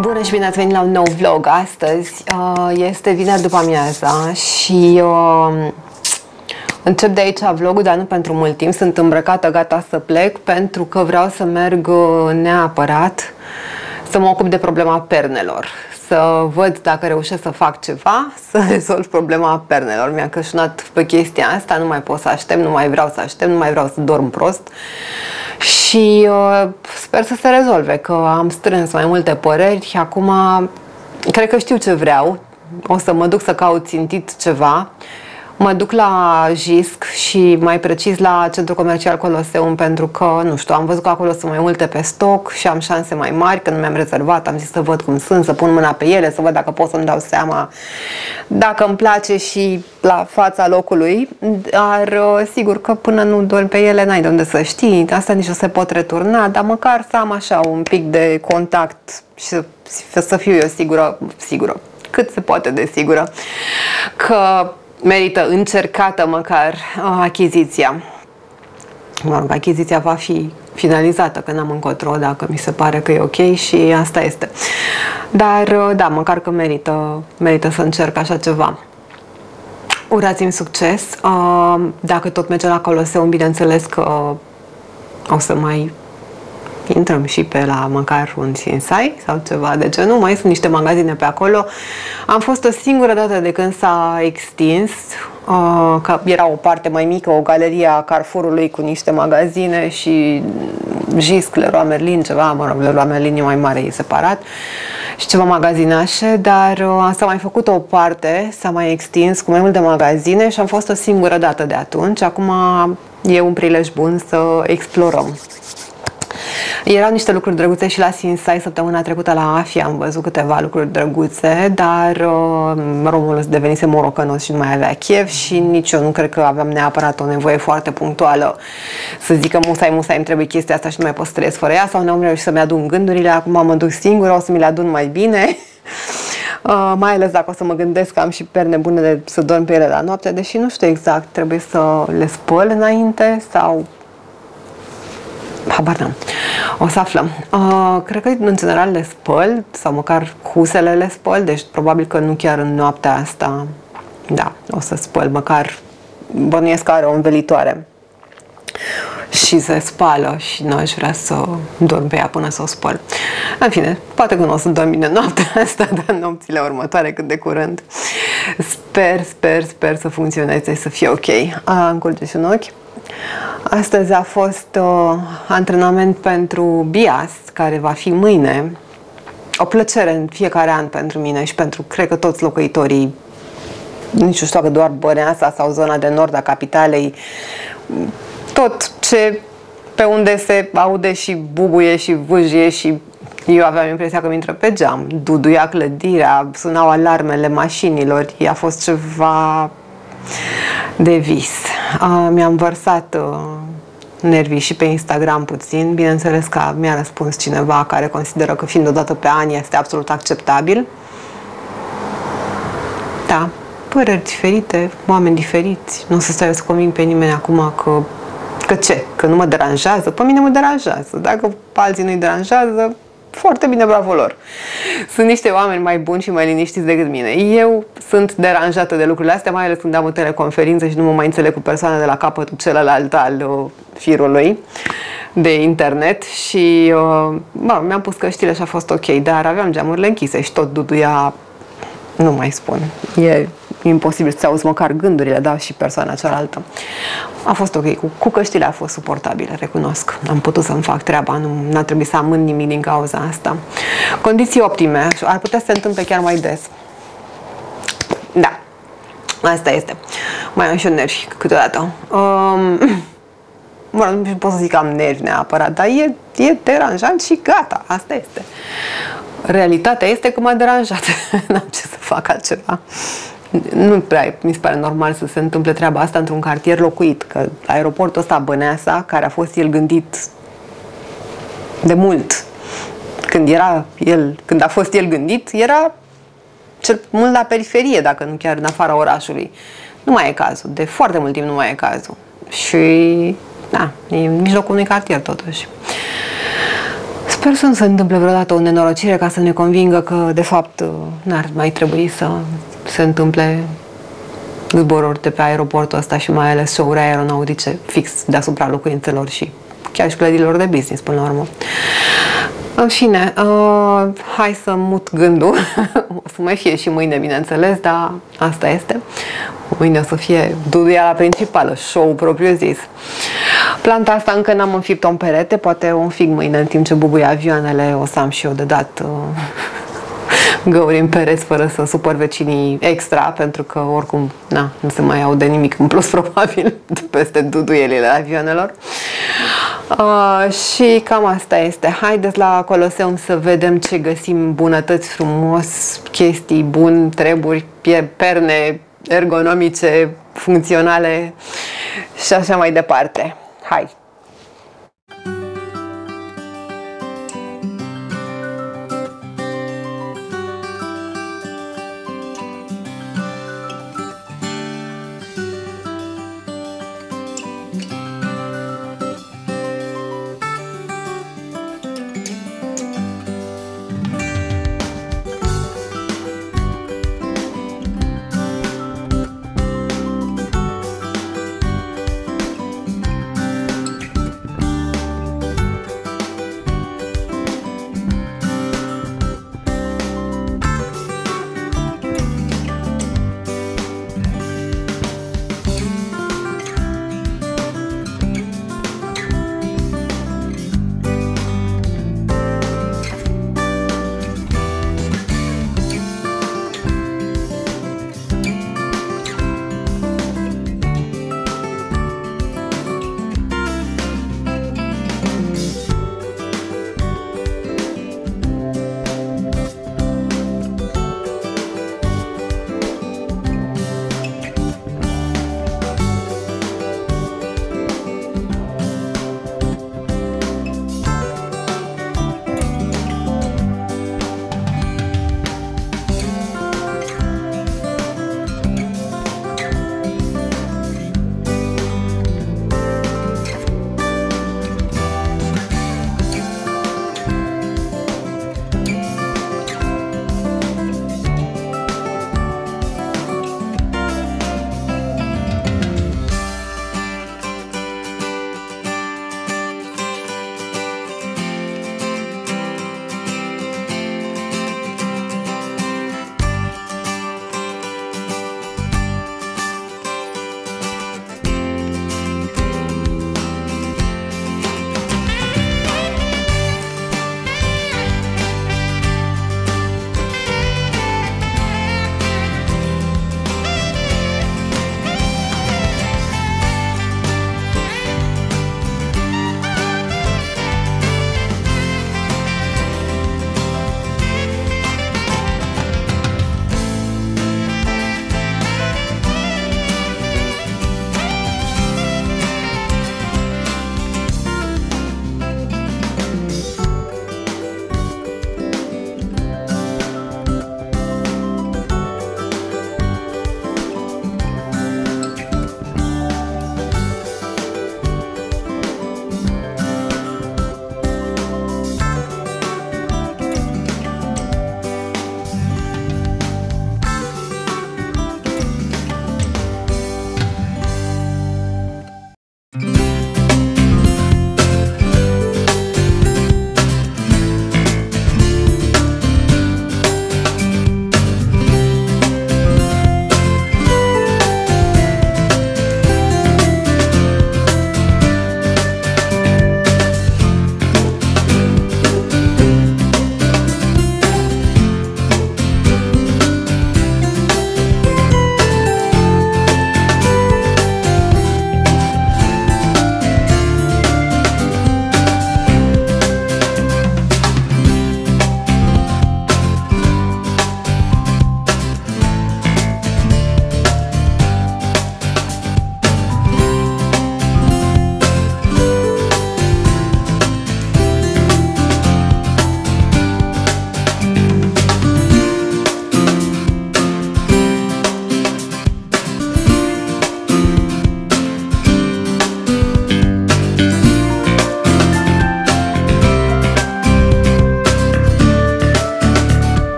Bună și bine ați venit la un nou vlog. Astăzi uh, este vineri după amiaza și uh, încep de aici vlogul, dar nu pentru mult timp. Sunt îmbrăcată, gata să plec, pentru că vreau să merg uh, neapărat să mă ocup de problema pernelor. Să văd dacă reușesc să fac ceva, să rezolv problema pernelor. Mi-a cășunat pe chestia asta, nu mai pot să aștept, nu mai vreau să aștept, nu mai vreau să dorm prost și uh, sper să se rezolve, că am strâns mai multe păreri. Acum, cred că știu ce vreau. O să mă duc să caut țintit ceva. Mă duc la JISC și mai precis la Centrul Comercial Coloseum pentru că, nu știu, am văzut că acolo sunt mai multe pe stoc și am șanse mai mari, că nu mi-am rezervat, am zis să văd cum sunt, să pun mâna pe ele, să văd dacă pot să-mi dau seama dacă îmi place și la fața locului, dar uh, sigur că până nu dormi pe ele n-ai de unde să știi, asta nici nu se pot returna, dar măcar să am așa un pic de contact și să, să fiu eu sigură, sigură, cât se poate de sigură, că merită încercată măcar uh, achiziția. Mă rog, achiziția va fi finalizată, că n-am încotro dacă mi se pare că e ok și asta este. Dar uh, da, măcar că merită, merită să încerc așa ceva. Urați-mi succes! Uh, dacă tot merge la Coloseum, bineînțeles că o să mai intrăm și pe la măcar un Sinsai sau ceva de genul. Mai sunt niște magazine pe acolo. Am fost o singură dată de când s-a extins, uh, că era o parte mai mică, o galerie a Carrefourului cu niște magazine și Jisc, Leroy Merlin, ceva, mă rog, Leroy Merlin e mai mare, e separat și ceva magazinașe, dar uh, s-a mai făcut o parte, s-a mai extins cu mai multe magazine și am fost o singură dată de atunci. Acum e un prilej bun să explorăm. Erau niște lucruri drăguțe și la Sinsai săptămâna trecută la AFI am văzut câteva lucruri drăguțe, dar uh, romul devenise morocănos și nu mai avea chef și nici eu nu cred că aveam neapărat o nevoie foarte punctuală să zic că musai, musai îmi trebuie chestia asta și nu mai pot să trăiesc fără ea sau nu am reușit să-mi adun gândurile, acum mă duc singură, o să mi le adun mai bine. Uh, mai ales dacă o să mă gândesc că am și perne bune de să dorm pe ele la noapte, deși nu știu exact, trebuie să le spăl înainte sau habar n-am. O să aflăm. Uh, cred că în general le spăl sau măcar husele le spăl, deci probabil că nu chiar în noaptea asta. Da, o să spăl măcar bănuiesc că are o învelitoare și se spală și nu aș vrea să dorm pe ea până să o spăl. În fine, poate că nu o să dorm bine noaptea asta, dar nopțile următoare cât de curând. Sper, sper, sper să funcționeze, să fie ok. A, încurge și un ochi. Astăzi a fost uh, antrenament pentru BIAS, care va fi mâine. O plăcere în fiecare an pentru mine și pentru, cred că toți locuitorii, nici nu știu că doar Băneasa sau zona de nord a capitalei, tot ce pe unde se aude și bubuie și vâjie și eu aveam impresia că mi intră pe geam, duduia clădirea, sunau alarmele mașinilor, a fost ceva de vis. Mi-am vărsat uh, nervii și pe Instagram puțin. Bineînțeles că mi-a răspuns cineva care consideră că fiind odată pe ani este absolut acceptabil. Da, păreri diferite, oameni diferiți. Nu o să stai să conving pe nimeni acum că, că ce? Că nu mă deranjează? Pe mine mă deranjează. Dacă pe alții nu-i deranjează, foarte bine, bravo lor. Sunt niște oameni mai buni și mai liniștiți decât mine. Eu sunt deranjată de lucrurile astea, mai ales când am o teleconferință și nu mă mai înțeleg cu persoana de la capătul celălalt al uh, firului de internet și uh, bă, mi-am pus căștile și a fost ok, dar aveam geamurile închise și tot duduia, nu mai spun, e imposibil să auzi măcar gândurile, da, și persoana cealaltă. A fost ok, cu, cu căștile a fost suportabil, recunosc. Am putut să-mi fac treaba, nu a trebuit să amând nimic din cauza asta. Condiții optime, ar putea să se întâmple chiar mai des. Da, asta este. Mai am și nervi câteodată. Um, mă rog, nu pot să zic că am nervi neapărat, dar e, e deranjant și gata, asta este. Realitatea este că m-a deranjat. N-am ce să fac altceva nu prea mi se pare normal să se întâmple treaba asta într-un cartier locuit, că aeroportul ăsta Băneasa, care a fost el gândit de mult, când era el, când a fost el gândit, era cel mult la periferie, dacă nu chiar în afara orașului. Nu mai e cazul, de foarte mult timp nu mai e cazul. Și, da, e în mijlocul unui cartier totuși. Sper să nu se întâmple vreodată o nenorocire ca să ne convingă că, de fapt, n-ar mai trebui să se întâmple zboruri de pe aeroportul ăsta și mai ales show-uri aeronautice fix deasupra locuințelor și chiar și clădirilor de business până la urmă. În fine, uh, hai să mut gândul. o să mai fie și mâine, bineînțeles, dar asta este. Mâine o să fie la principală, show propriu zis. Planta asta încă n-am înfipt o perete, poate un fig mâine în timp ce bubuie avioanele, o să am și eu de dat uh, găuri în pereți fără să supăr vecinii extra, pentru că oricum na, nu se mai aude nimic în plus probabil peste duduielile avionelor. Uh, și cam asta este. Haideți la Coloseum să vedem ce găsim bunătăți frumos, chestii bun, treburi, perne ergonomice, funcționale și așa mai departe. Hai!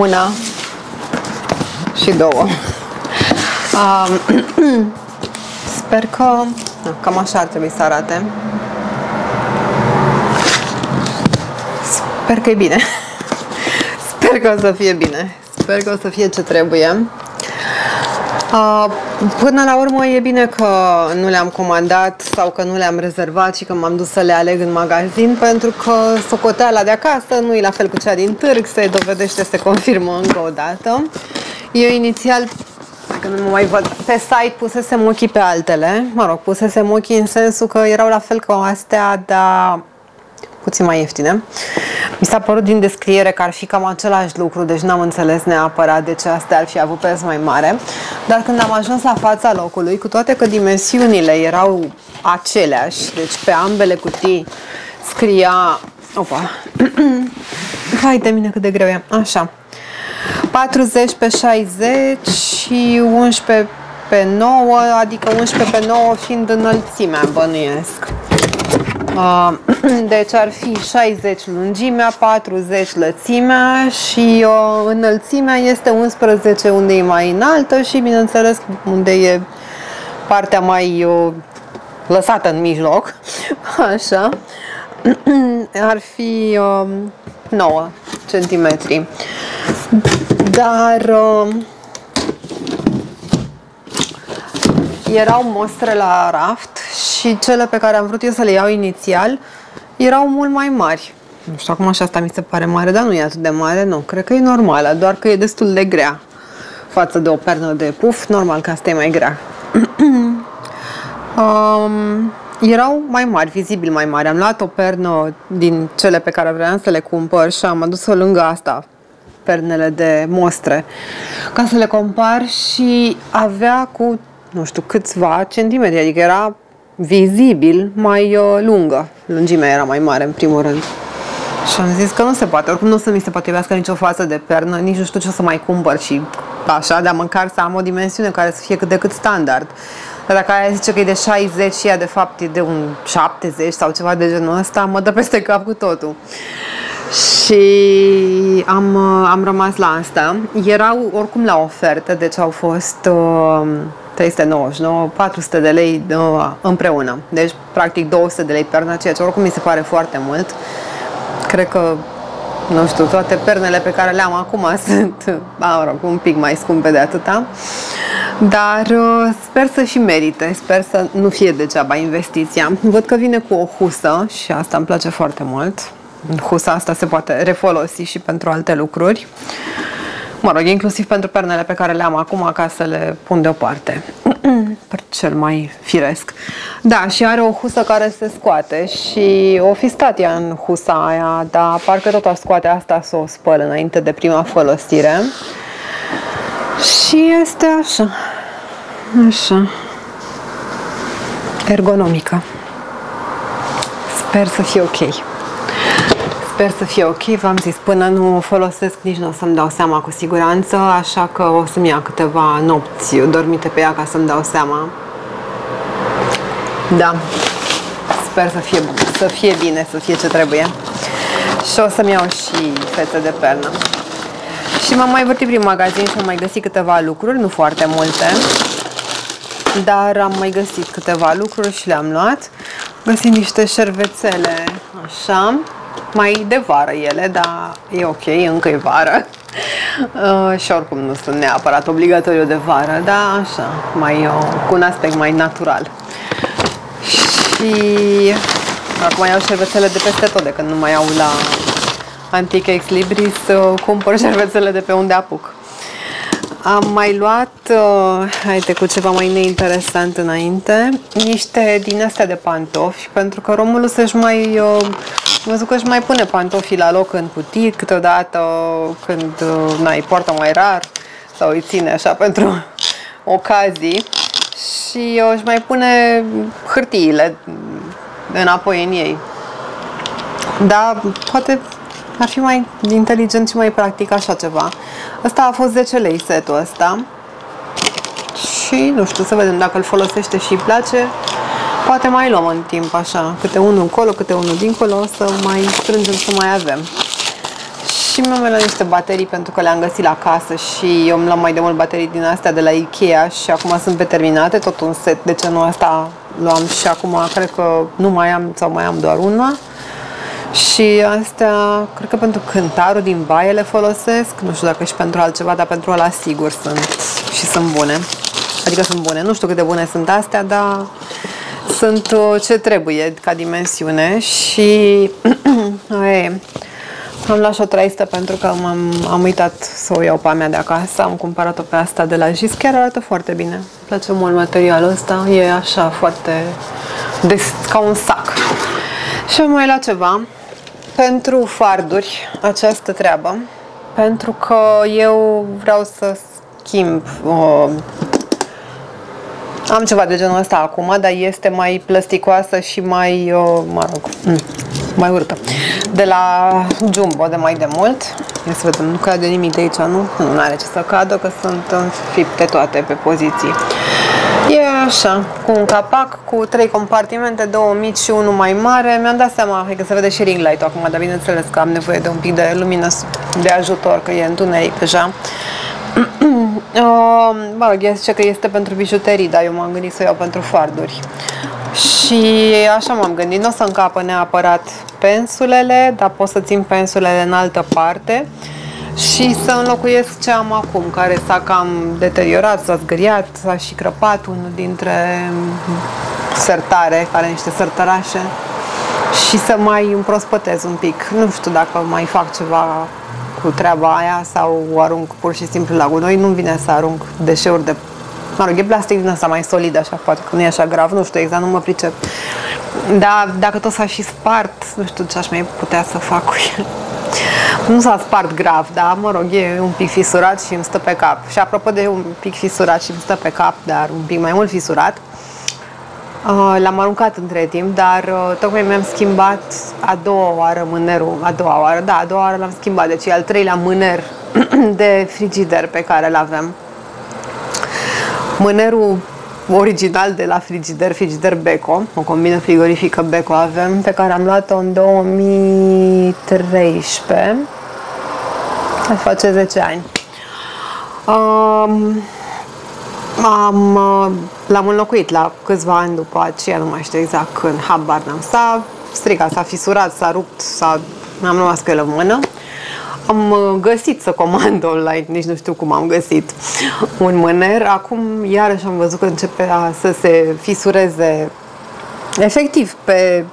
Una și două. Um, sper că cam așa ar trebui să arate. Sper că e bine. Sper că o să fie bine. Sper că o să fie ce trebuie. Uh, până la urmă e bine că nu le-am comandat sau că nu le-am rezervat și că m-am dus să le aleg în magazin pentru că socoteala de acasă nu e la fel cu cea din târg, se dovedește, se confirmă încă o dată. Eu inițial, dacă nu mă mai văd, pe site pusesem ochii pe altele, mă rog, pusesem ochii în sensul că erau la fel ca astea, dar puțin mai ieftine. Mi s-a părut din descriere că ar fi cam același lucru, deci n-am înțeles neapărat de ce astea ar fi avut preț mai mare. Dar când am ajuns la fața locului, cu toate că dimensiunile erau aceleași, deci pe ambele cutii scria... Opa! Hai de mine cât de greu e. Așa. 40 pe 60 și 11 pe 9, adică 11 pe 9 fiind înălțimea, bănuiesc. Uh, deci ar fi 60 lungimea, 40 lățimea și uh, înălțimea este 11 unde e mai înaltă și bineînțeles unde e partea mai uh, lăsată în mijloc, așa, ar fi 9 cm. Dar erau mostre la raft și cele pe care am vrut eu să le iau inițial erau mult mai mari. Nu știu, acum așa asta mi se pare mare, dar nu e atât de mare, nu. Cred că e normală, doar că e destul de grea față de o pernă de puf. Normal că asta e mai grea. um, erau mai mari, vizibil mai mari. Am luat o pernă din cele pe care vreau să le cumpăr și am adus-o lângă asta, pernele de mostre, ca să le compar și avea cu nu știu câțiva centimetri, adică era vizibil mai uh, lungă. Lungimea era mai mare, în primul rând. Și am zis că nu se poate, oricum nu o să mi se potrivească nicio față de pernă, nici nu știu ce o să mai cumpăr și așa, dar măcar să am o dimensiune care să fie cât de cât standard. Dar dacă aia zice că e de 60 și ea de fapt e de un 70 sau ceva de genul ăsta, mă dă peste cap cu totul. Și am, uh, am rămas la asta. Erau oricum la ofertă, deci au fost uh, 399, 400 de lei uh, împreună. Deci, practic, 200 de lei perna, ceea ce oricum mi se pare foarte mult. Cred că, nu știu, toate pernele pe care le am acum sunt, mă rog, un pic mai scumpe de atâta. Dar uh, sper să și merite, sper să nu fie degeaba investiția. Văd că vine cu o husă și asta îmi place foarte mult. Husa asta se poate refolosi și pentru alte lucruri mă rog, inclusiv pentru pernele pe care le am acum ca să le pun deoparte. Cel mai firesc. Da, și are o husă care se scoate și o fi stat ea în husa aia, dar parcă tot o scoate asta să o spăl înainte de prima folosire. Și este așa. Așa. Ergonomică. Sper să fie ok. Sper să fie ok, v-am zis, până nu o folosesc nici nu o să-mi dau seama cu siguranță, așa că o să-mi ia câteva nopți dormite pe ea ca să-mi dau seama. Da, sper să fie, să fie bine, să fie ce trebuie. Și o să-mi iau și fețe de pernă. Și m-am mai vârtit prin magazin și am mai găsit câteva lucruri, nu foarte multe, dar am mai găsit câteva lucruri și le-am luat. Găsim niște șervețele, așa, mai de vară ele, dar e ok, încă e vară. Uh, și oricum nu sunt neapărat obligatoriu de vară, dar așa, mai uh, cu un aspect mai natural. Și acum iau șervețele de peste tot, de când nu mai au la Antique Ex Libris, uh, cumpăr șervețele de pe unde apuc. Am mai luat, uh, haide cu ceva mai neinteresant înainte, niște din astea de pantofi, pentru că romul să-și mai, uh, văzut că își mai pune pantofii la loc în cutii, câteodată când uh, n-ai poartă mai rar sau îi ține așa pentru ocazii și uh, își mai pune hârtiile înapoi în ei. Da, poate ar fi mai inteligent și mai practic așa ceva. Asta a fost 10 lei setul ăsta. Și nu știu, să vedem dacă îl folosește și îi place. Poate mai luăm în timp așa, câte unul încolo, câte unul dincolo, o să mai strângem să mai avem. Și și mi-am luat niște baterii pentru că le-am găsit la casă și eu îmi luam mai de mult baterii din astea de la Ikea și acum sunt pe terminate, tot un set, de ce nu asta luam și acum cred că nu mai am sau mai am doar una. Și astea, cred că pentru cântarul din baie le folosesc, nu știu dacă și pentru altceva, dar pentru ăla sigur sunt și sunt bune. Adică sunt bune, nu știu cât de bune sunt astea, dar sunt uh, ce trebuie ca dimensiune. Și am luat și o traistă pentru că am am uitat să o iau pe a mea de acasă, am cumpărat-o pe asta de la Gis, chiar arată foarte bine. Îmi place mult materialul ăsta, e așa foarte des, ca un sac. Și am mai luat ceva pentru farduri, această treabă, pentru că eu vreau să schimb uh, am ceva de genul ăsta acum, dar este mai plasticoasă și mai, uh, mă rog, mm, mai urcă. De la Jumbo de mai de mult. Ia să vedem, nu cade nimic de aici, nu? Nu are ce să cadă, că sunt înfipte toate pe poziții. E așa, cu un capac, cu trei compartimente, două mici și unul mai mare. Mi-am dat seama, hai că se vede și ring light acum, dar bineînțeles că am nevoie de un pic de lumină de ajutor, că e întuneric deja. uh, mă rog, zice că este pentru bijuterii, dar eu m-am gândit să iau pentru farduri. Și așa m-am gândit, nu o să încapă neapărat pensulele, dar pot să țin pensulele în altă parte și să înlocuiesc ce am acum, care s-a cam deteriorat, s-a zgâriat, s-a și crăpat unul dintre sertare, care niște sertărașe și să mai împrospătez un pic. Nu știu dacă mai fac ceva cu treaba aia sau o arunc pur și simplu la gunoi. Nu vine să arunc deșeuri de... Mă rog, e plastic din asta mai solid, așa, poate că nu e așa grav, nu știu exact, nu mă pricep. Dar dacă tot s-a și spart, nu știu ce aș mai putea să fac cu el. Nu s-a spart grav, dar mă rog, e un pic fisurat și îmi stă pe cap. Și apropo de un pic fisurat și îmi stă pe cap, dar un pic mai mult fisurat, Uh, l-am aruncat între timp, dar uh, tocmai mi-am schimbat a doua oară mânerul, a doua oară, da, a doua oară l-am schimbat, deci e al treilea mâner de frigider pe care îl avem. Mânerul original de la frigider, frigider Beko, o combină frigorifică Beko avem, pe care am luat-o în 2013, face 10 ani. Um, am, uh, l-am înlocuit la câțiva ani după aceea, nu mai știu exact când, habar n-am. S-a stricat, s-a fisurat, s-a rupt, s-a... am luat cu el în mână. Am uh, găsit să comand online, nici nu știu cum am găsit un mâner. Acum iarăși am văzut că începe a, să se fisureze efectiv pe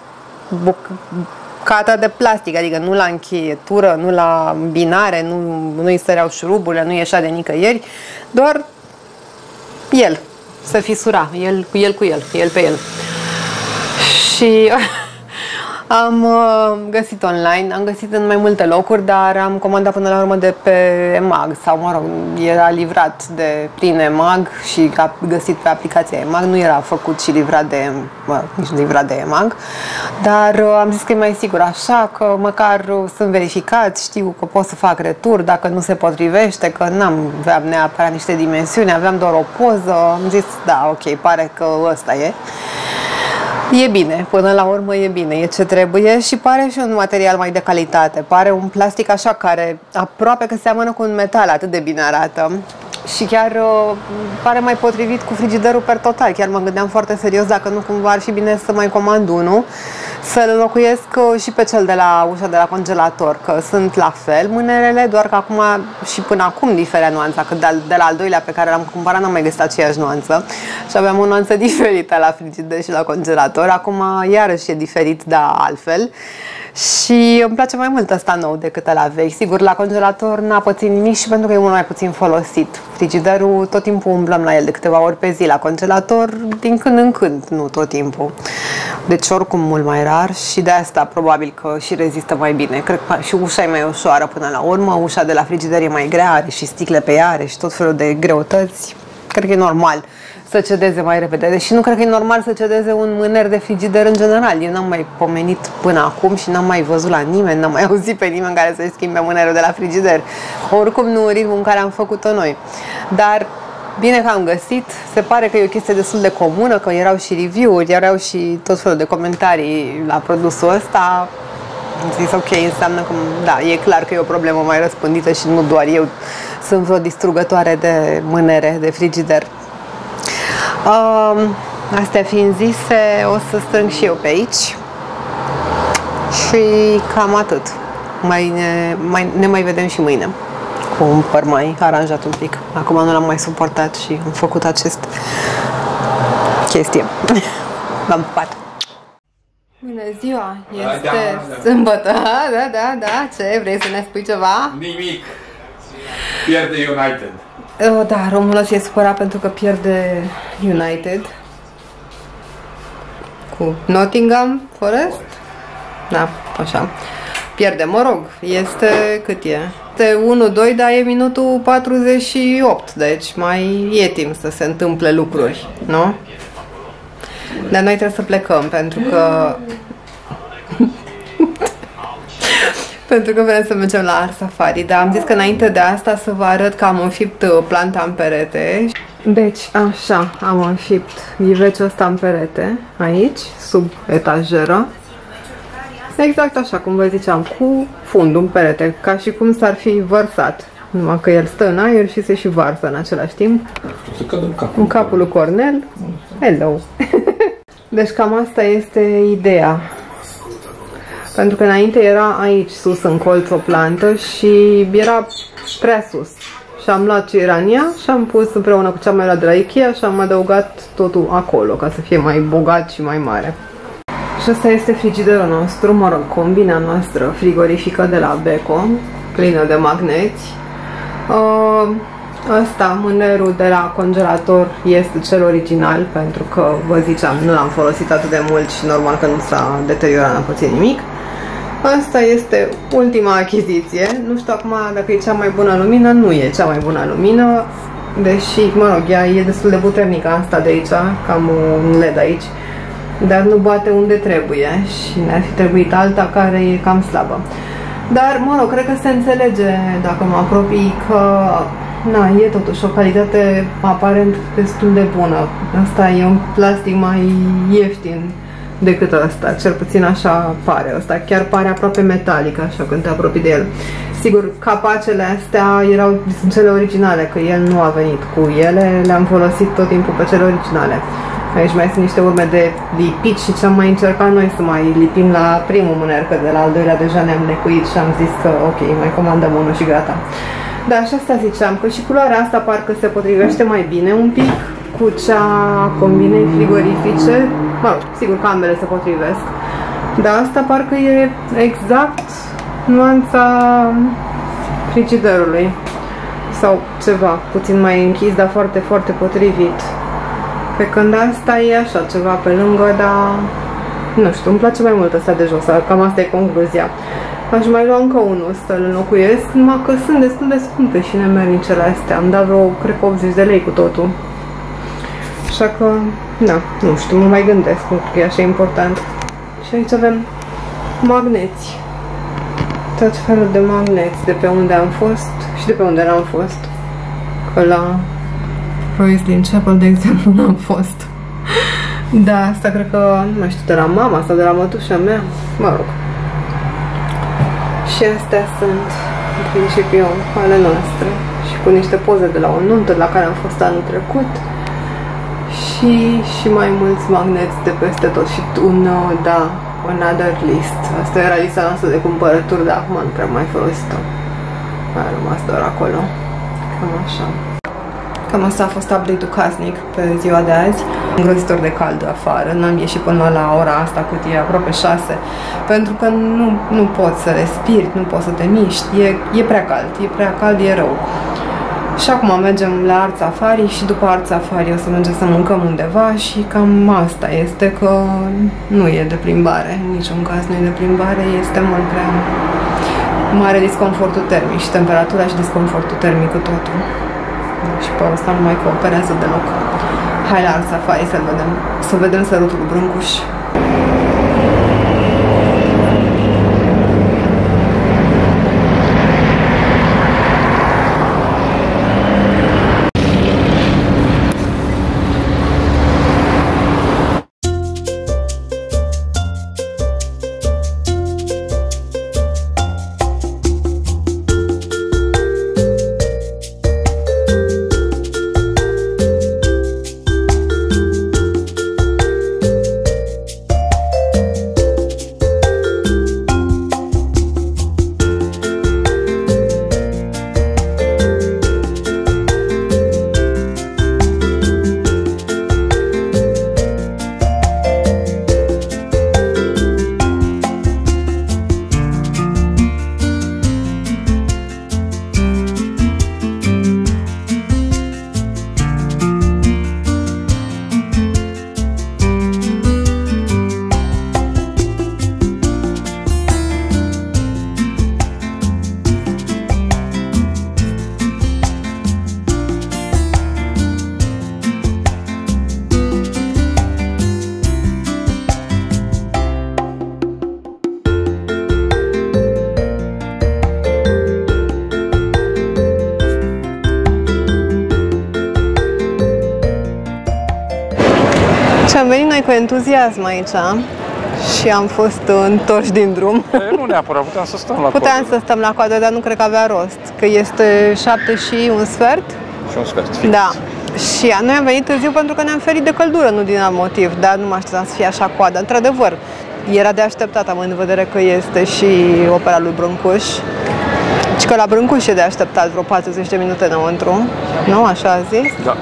bucata de plastic, adică nu la încheietură, nu la binare, nu, nu-i săreau șuruburile, nu ieșea de nicăieri, doar el, să fisura, el cu el cu el, el pe el. Și am uh, găsit online, am găsit în mai multe locuri, dar am comandat până la urmă de pe EMAG sau, mă rog, era livrat de prin EMAG și a găsit pe aplicația EMAG, nu era făcut și livrat de, mă, nici livrat de EMAG, dar uh, am zis că e mai sigur așa, că măcar sunt verificat, știu că pot să fac retur dacă nu se potrivește, că n-am aveam neapărat niște dimensiuni, aveam doar o poză, am zis, da, ok, pare că ăsta e. E bine, până la urmă e bine, e ce trebuie și pare și un material mai de calitate. Pare un plastic așa care aproape că seamănă cu un metal, atât de bine arată. Și chiar uh, pare mai potrivit cu frigiderul per total. Chiar mă gândeam foarte serios dacă nu cumva ar fi bine să mai comand unul să-l înlocuiesc uh, și pe cel de la ușa de la congelator, că sunt la fel mânerele, doar că acum și până acum diferea nuanța, că de, de la al doilea pe care l-am cumpărat n-am mai găsit aceeași nuanță și aveam o nuanță diferită la frigider și la congelator. Acum iarăși e diferit, dar altfel. Și îmi place mai mult ăsta nou decât la vechi. Sigur, la congelator n-a pățit nimic și pentru că e mult mai puțin folosit. Frigiderul tot timpul umblăm la el de câteva ori pe zi. La congelator din când în când, nu tot timpul. Deci oricum mult mai rar și de asta probabil că și rezistă mai bine. Cred că și ușa e mai ușoară până la urmă. Ușa de la frigider e mai grea, are și sticle pe ea, are și tot felul de greutăți. Cred că e normal să cedeze mai repede. Deși nu cred că e normal să cedeze un mâner de frigider în general. Eu n-am mai pomenit până acum și n-am mai văzut la nimeni, n-am mai auzit pe nimeni care să-și schimbe mânerul de la frigider. Oricum nu în ritmul în care am făcut-o noi. Dar Bine că am găsit, se pare că e o chestie destul de comună, că erau și review-uri, erau și tot felul de comentarii la produsul ăsta. Am zis, ok, înseamnă că, da, e clar că e o problemă mai răspândită și nu doar eu sunt vreo distrugătoare de mânere, de frigider. Uh, astea fiind zise, o să strâng și eu pe aici. Și cam atât. Mai ne, mai, ne mai vedem și mâine cu un păr mai aranjat un pic. Acum nu l-am mai suportat și am făcut acest chestie. V-am pupat! Bună ziua! Este da, da. sâmbătă! Da, da, da! Ce? Vrei să ne spui ceva? Nimic! Pierde United! Oh, da, Romulus e supărat pentru că pierde United cu Nottingham Forest? Da, așa. Pierde, mă rog, este cât e? Este 1-2, dar e minutul 48, deci mai e timp să se întâmple lucruri, nu? Dar noi trebuie să plecăm pentru că pentru că vrem să mergem la Art Safari, dar am zis că înainte de asta să vă arăt că am înfipt uh, planta în perete. Deci, așa, am înfipt ghiveciul ăsta în perete, aici, sub etajeră. Exact așa cum vă ziceam, cu fundul în perete, ca și cum s-ar fi vărsat. Numai că el stă în aer și se și varsă în același timp. Să cadă în capul. În capul lui Cornel. Hello! deci cam asta este ideea. Pentru că înainte era aici sus în colț o plantă și era prea sus. Și am luat ce era în ea și am pus împreună cu cea mai luat de la Ikea și am adăugat totul acolo ca să fie mai bogat și mai mare. Și asta este frigiderul nostru, mă rog, combina noastră frigorifică de la Beko, plină de magneți. Uh, Asta, mânerul de la congelator, este cel original, pentru că, vă ziceam, nu l-am folosit atât de mult și normal că nu s-a deteriorat, n-a puțin nimic. Asta este ultima achiziție. Nu știu acum dacă e cea mai bună lumină, nu e cea mai bună lumină, deși, mă rog, ea e destul de puternică asta de aici, cam un LED aici, dar nu bate unde trebuie și ne-ar fi trebuit alta care e cam slabă. Dar, mă rog, cred că se înțelege dacă mă apropii că na, e totuși o calitate aparent destul de bună. Asta e un plastic mai ieftin decât ăsta, cel puțin așa pare. Ăsta chiar pare aproape metalic, așa când te apropii de el. Sigur, capacele astea erau sunt cele originale, că el nu a venit cu ele, le-am folosit tot timpul pe cele originale. Aici mai sunt niște urme de lipit și ce am mai încercat noi să mai lipim la primul mâner, că de la al doilea deja ne-am necuit și am zis că ok, mai comandăm unul și gata. Da, și asta ziceam, că și culoarea asta parcă se potrivește mai bine un pic cu cea combinei frigorifice. Mă rog, sigur că ambele se potrivesc. Dar asta parcă e exact nuanța frigiderului. Sau ceva, puțin mai închis, dar foarte, foarte potrivit. Pe când asta e așa, ceva pe lângă, dar nu știu, îmi place mai mult asta de jos, cam asta e concluzia. Aș mai lua încă unul să-l înlocuiesc, numai că sunt destul de scumpe și nemernicele astea. Am dat vreo, cred că 80 de lei cu totul. Așa că, da, nu știu, mă mai gândesc, nu că e așa important. Și aici avem magneți. Tot felul de magneți de pe unde am fost și de pe unde n-am fost. Că la Roislin Chapel, de exemplu, n-am fost. Da, asta cred că, nu mai știu, de la mama sau de la mătușa mea. Mă rog, și astea sunt, în principiu, ale noastre. Și cu niște poze de la o nuntă la care am fost anul trecut. Și, și mai mulți magneți de peste tot. Și un, uh, da, another list. Asta era lista noastră de cumpărături, dar acum nu prea mai folosit-o. A rămas doar acolo. Cam așa. Cam asta a fost update-ul casnic pe ziua de azi. Îngrozitor de cald afară, n-am ieșit până la ora asta cât e aproape 6, pentru că nu, nu poți să respiri, nu poți să te miști, e, e prea cald, e prea cald, e rău. Și acum mergem la Art Safari și după Art Safari o să mergem să mâncăm undeva și cam asta este că nu e de plimbare, în niciun caz nu e de plimbare, este mult prea mare disconfortul termic și temperatura și disconfortul termic cu totul și pe ăsta nu mai cooperează deloc. Hai la alt safari să vedem, să vedem sărutul cu brâncuș. Entuziasm aici și am fost întorși din drum. E, nu neapărat, puteam să stăm la Puteam coadă. să stăm la coadă, dar nu cred că avea rost, că este șapte și un sfert. Și un sfert, fix. Da. Și noi am venit târziu pentru că ne-am ferit de căldură, nu din alt motiv, dar nu mă așteptam să fie așa coadă. Într-adevăr, era de așteptat, având în vedere că este și opera lui Brâncuș. Și că la Brâncuș e de așteptat vreo 40 de minute înăuntru, nu? Așa a zis? Da.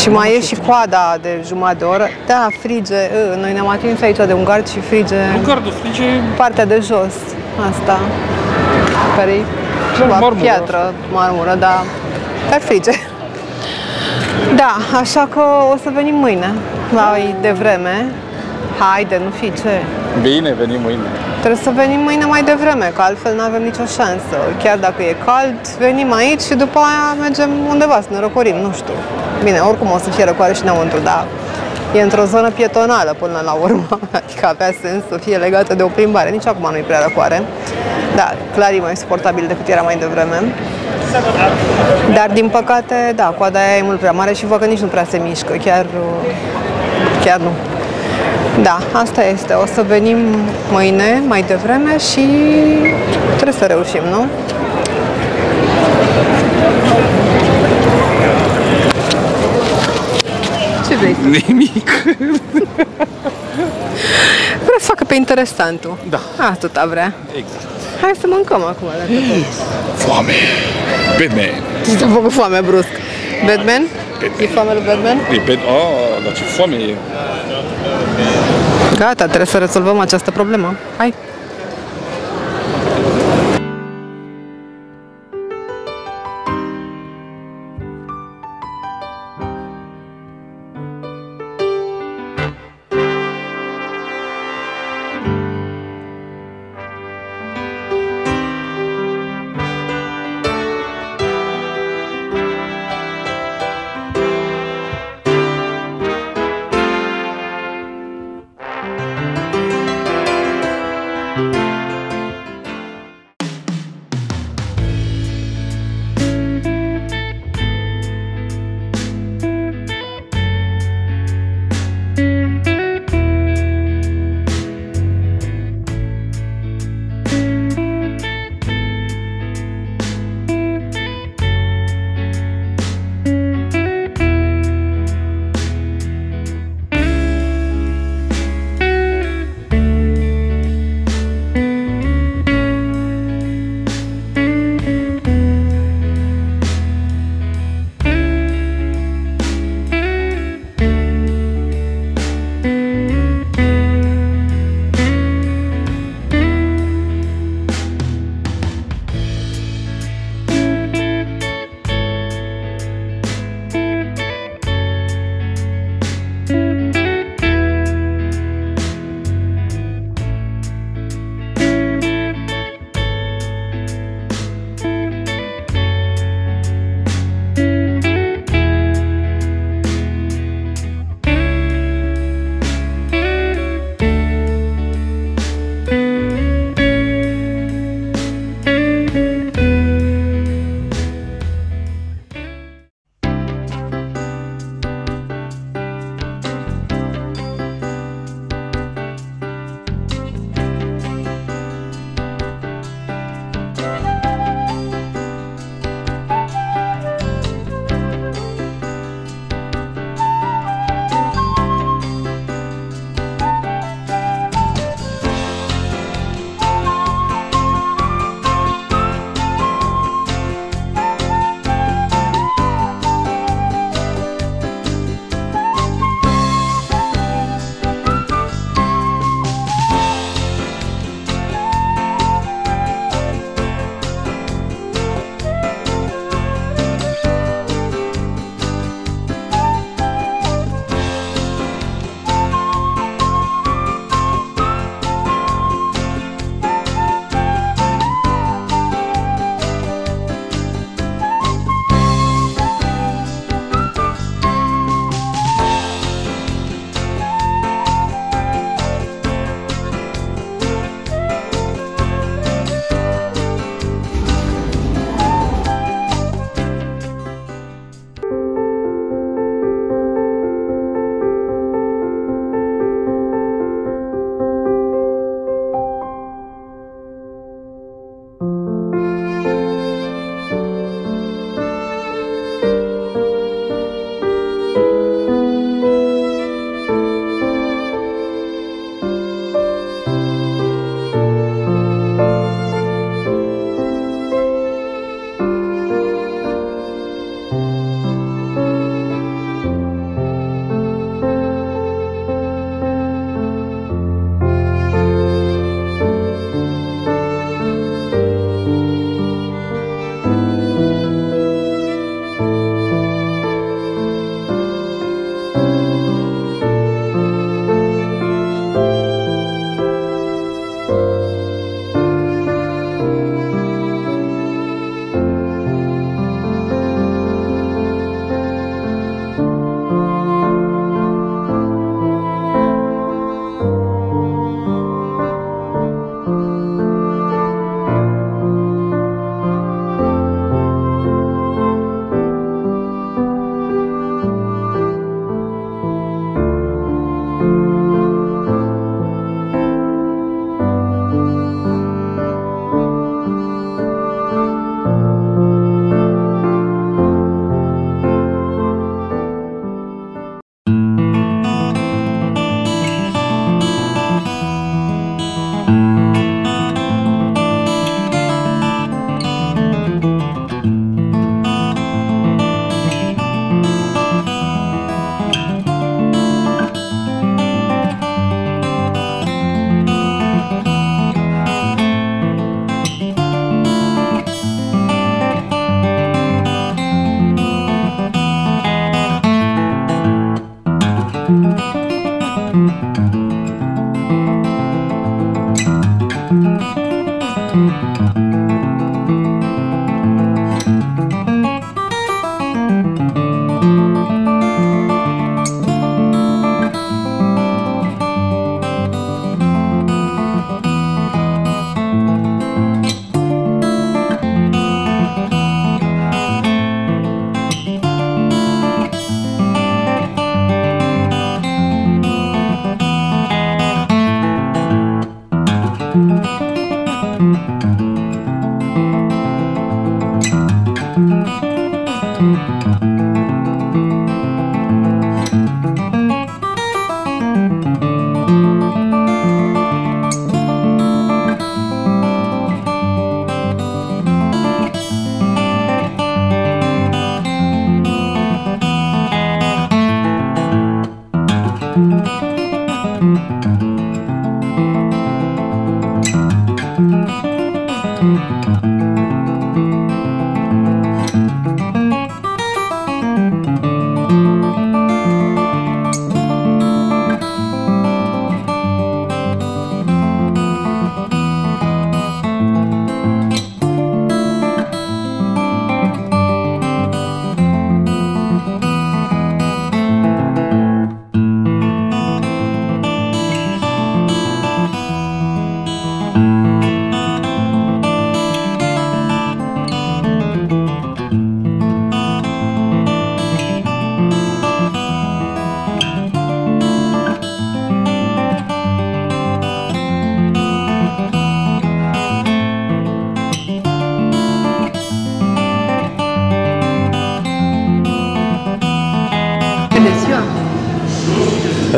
Și mai e și coada de jumătate de oră. Da, frige. Ă, Noi ne-am atins aici de un gard și frige Nu gardul frige, partea de jos. Asta. care e ceva marmură. piatră, marmură, da. Dar frige. Da, așa că o să venim mâine. Mai devreme. Haide, nu fi ce. bine, venim mâine. Trebuie să venim mâine mai devreme, că altfel nu avem nicio șansă. Chiar dacă e cald, venim aici și după aia mergem undeva să ne răcorim, nu știu. Bine, oricum o să fie răcoare și înăuntru, dar e într-o zonă pietonală până la urmă, adică avea sens să fie legată de o plimbare. Nici acum nu e prea răcoare. Da, clar e mai suportabil decât era mai devreme. Dar din păcate, da, coada aia e mult prea mare și văd că nici nu prea se mișcă, chiar, chiar nu. Da, asta este. O să venim mâine, mai devreme și trebuie să reușim, nu? Ce vrei? Nimic. Vreau să facă pe interesantul. Da. Atâta vrea. Exact. Hai să mâncăm acum, dacă tot. Foame. Batman. Ți s-a făcut foame brusc. Batman? E foame lui Batman? E pe... Oh, dar ce foame e. Gata, trebuie să rezolvăm această problemă. Hai!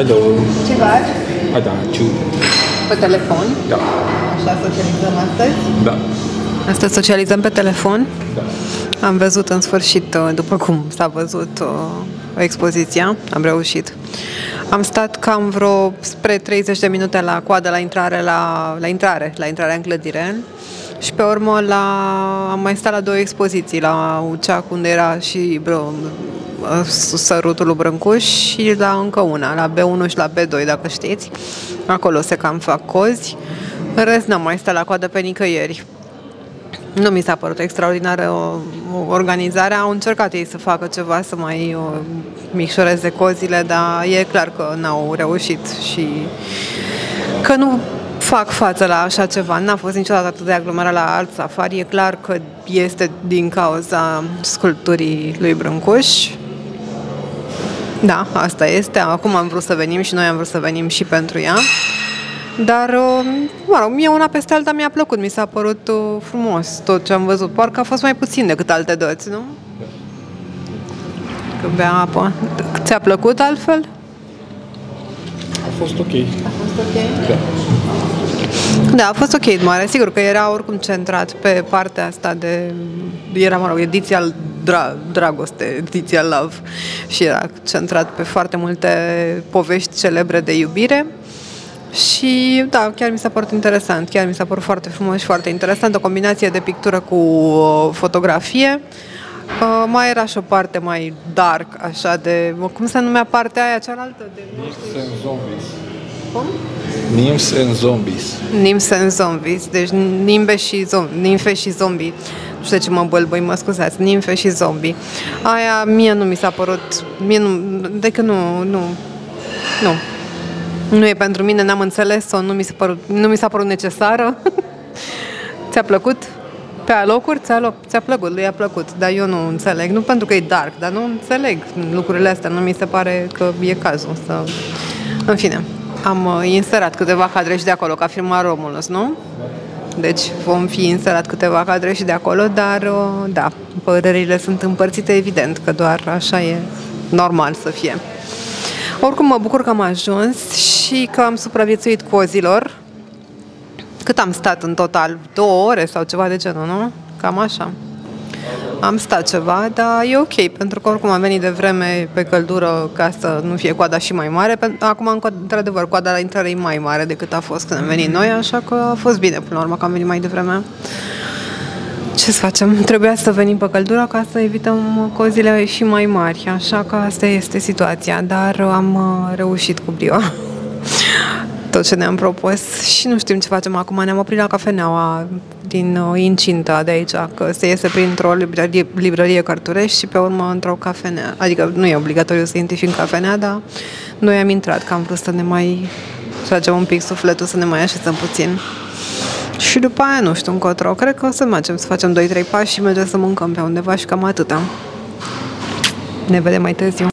Hello. Ce faci? Hai da, ciu. Pe telefon? Da. Așa socializăm astăzi? Da. Astăzi socializăm pe telefon. Da. Am văzut în sfârșit, uh, după cum s-a văzut uh, expoziția, am reușit. Am stat cam vreo spre 30 de minute la coadă la intrare, la, la intrare, la intrarea în clădire. Și pe urmă la, am mai stat la două expoziții, la Uceac unde era și bro, sărutul lui Brâncuș și la încă una, la B1 și la B2, dacă știți. Acolo se cam fac cozi. În rest n-am mai stat la coadă pe nicăieri. Nu mi s-a părut extraordinară o, o organizare. Au încercat ei să facă ceva, să mai o, micșoreze cozile, dar e clar că n-au reușit și că nu fac față la așa ceva. N-a fost niciodată atât de aglomerat la alt safari. E clar că este din cauza sculpturii lui Brâncuș. Da, asta este. Acum am vrut să venim și noi am vrut să venim și pentru ea. Dar, uh, mă rog, mie una peste alta mi-a plăcut, mi s-a părut uh, frumos tot ce am văzut. Parcă a fost mai puțin decât alte dăți, nu? Că bea apă. Ți-a plăcut altfel? A fost ok. A fost ok. Da. Da, a fost ok, mare. Sigur că era oricum centrat pe partea asta de... Era, mă rog, ediția dra, dragoste, ediția love și era centrat pe foarte multe povești celebre de iubire. Și da, chiar mi s-a părut interesant, chiar mi s-a părut foarte frumos și foarte interesant, o combinație de pictură cu uh, fotografie. Uh, mai era și o parte mai dark, așa de... Cum se numea partea aia cealaltă? De, Nymphs and zombies. Cum? Nymphs and zombies. Nymphs and zombies, deci nimbe și zombi, nimfe și zombii. Nu știu de ce mă bălbăi, mă scuzați, nimfe și zombii. Aia mie nu mi s-a părut, mie nu, de că nu, nu, nu. Nu e pentru mine, n-am înțeles-o, nu mi s-a părut, nu mi s-a părut necesară. Ți-a plăcut? Pe alocuri ți-a, loc, ți-a plăcut, lui a plăcut, dar eu nu înțeleg. Nu pentru că e dark, dar nu înțeleg lucrurile astea. Nu mi se pare că e cazul să... În fine, am uh, inserat câteva cadre și de acolo, ca filmar Romulus, nu? Deci vom fi inserat câteva cadre și de acolo, dar uh, da, părerile sunt împărțite, evident, că doar așa e normal să fie. Oricum mă bucur că am ajuns și că am supraviețuit cozilor. Cât am stat în total? Două ore sau ceva de genul, nu? Cam așa. Am stat ceva, dar e ok, pentru că oricum am venit de vreme pe căldură ca să nu fie coada și mai mare. Acum, într-adevăr, coada la intrare e mai mare decât a fost când am venit noi, așa că a fost bine până la urmă că am venit mai devreme. Ce să facem? Trebuia să venim pe căldură ca să evităm cozile și mai mari, așa că asta este situația, dar am uh, reușit cu brio tot ce ne-am propus și nu știm ce facem acum. Ne-am oprit la cafeneaua din uh, incinta de aici, că se iese printr-o librărie, librărie Cărturești și pe urmă într-o cafenea. Adică nu e obligatoriu să intri și în cafenea, dar noi am intrat, că am vrut să ne mai tragem un pic sufletul, să ne mai așezăm puțin. Și după aia nu știu încotro. Cred că o să mergem să facem 2-3 pași și mergem să mâncăm pe undeva și cam atâta. Ne vedem mai târziu.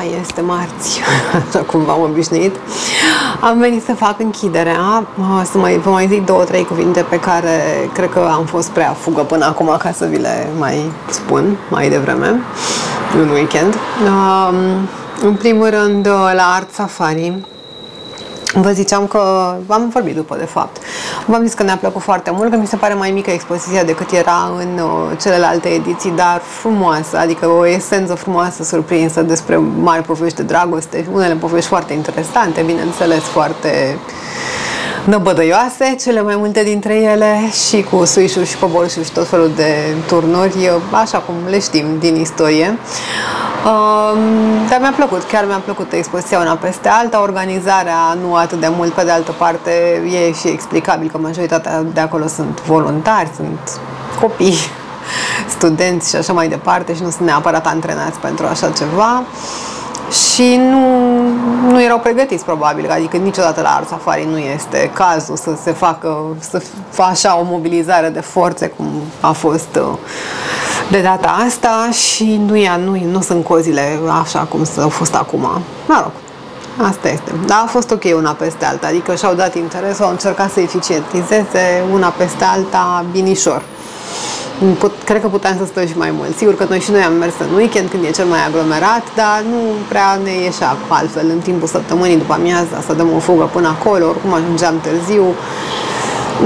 Bună ziua, este marți, așa cum v-am obișnuit. Am venit să fac închiderea, să mai, vă mai zic două, trei cuvinte pe care cred că am fost prea fugă până acum ca să vi le mai spun mai devreme, în weekend. În primul rând, la Art Safari, Vă ziceam că am vorbit după, de fapt. V-am zis că ne-a plăcut foarte mult, că mi se pare mai mică expoziția decât era în uh, celelalte ediții, dar frumoasă, adică o esență frumoasă, surprinsă despre mari povești de dragoste, unele povești foarte interesante, bineînțeles, foarte năbădăioase, cele mai multe dintre ele și cu suișuri și coborșuri și tot felul de turnuri, așa cum le știm din istorie. Um, dar mi-a plăcut, chiar mi-a plăcut expoziția una peste alta, organizarea nu atât de mult, pe de altă parte e și explicabil că majoritatea de acolo sunt voluntari, sunt copii, studenți și așa mai departe și nu sunt neapărat antrenați pentru așa ceva. Și nu, nu erau pregătiți probabil, adică niciodată la Art Safari nu este cazul să se facă, să facă așa o mobilizare de forțe cum a fost uh, de data asta și nu, ia, nu, nu sunt cozile așa cum s-au fost acum. Mă rog, Asta este. Dar a fost ok una peste alta, adică și-au dat interes, au încercat să eficientizeze una peste alta binișor. Put, cred că puteam să stăm și mai mult. Sigur că noi și noi am mers în weekend când e cel mai aglomerat, dar nu prea ne ieșea altfel în timpul săptămânii după amiaza să dăm o fugă până acolo, oricum ajungeam târziu.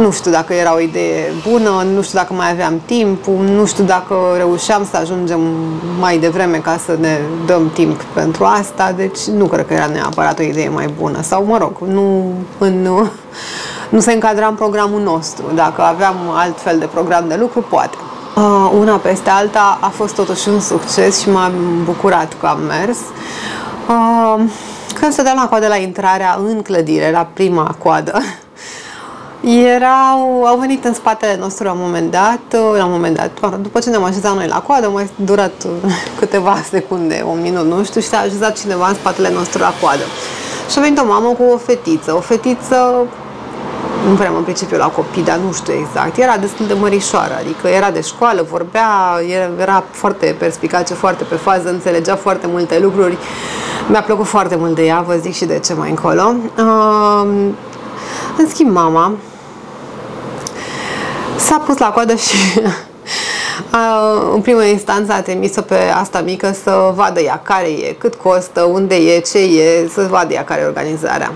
Nu știu dacă era o idee bună, nu știu dacă mai aveam timp, nu știu dacă reușeam să ajungem mai devreme ca să ne dăm timp pentru asta, deci nu cred că era neapărat o idee mai bună. Sau, mă rog, nu, în, nu se încadra în programul nostru. Dacă aveam alt fel de program de lucru, poate. Uh, una peste alta a fost totuși un succes și m-am bucurat că am mers. Uh, când stăteam la coadă la intrarea în clădire, la prima coadă, erau, au venit în spatele nostru la un moment dat, la un moment dat, după ce ne-am așezat noi la coadă, mai durat câteva secunde, un minut, nu știu, și s-a așezat cineva în spatele nostru la coadă. Și a venit o mamă cu o fetiță, o fetiță nu vreau în principiu la copii, dar nu știu exact. Era destul de mărișoară, adică era de școală, vorbea, era foarte perspicace, foarte pe fază, înțelegea foarte multe lucruri. Mi-a plăcut foarte mult de ea, vă zic și de ce mai încolo. Uh, în schimb, mama s-a pus la coadă și în primă instanță a trimis-o pe asta mică să vadă ea care e, cât costă, unde e, ce e, să vadă ea care e organizarea.